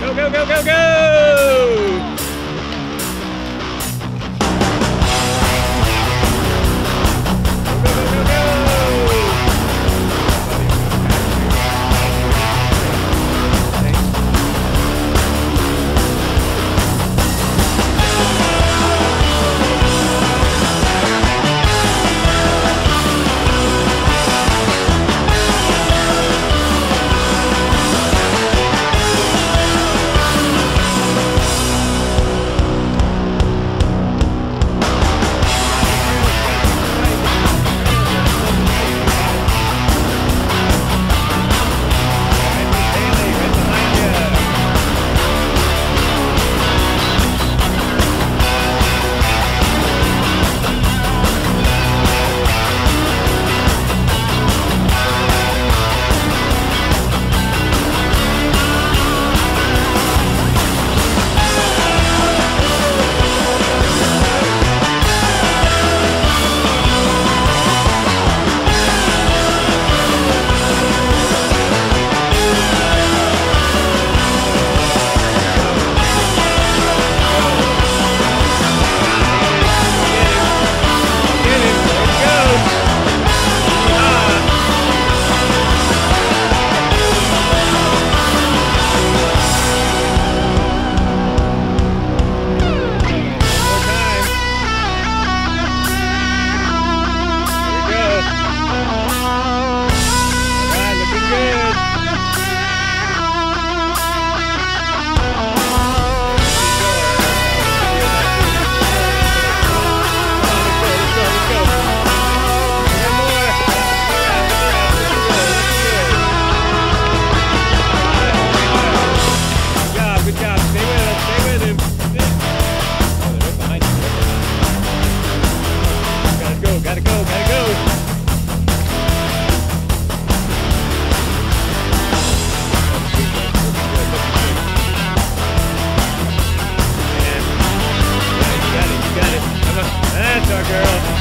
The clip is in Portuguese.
go, go, go, go, go! girl.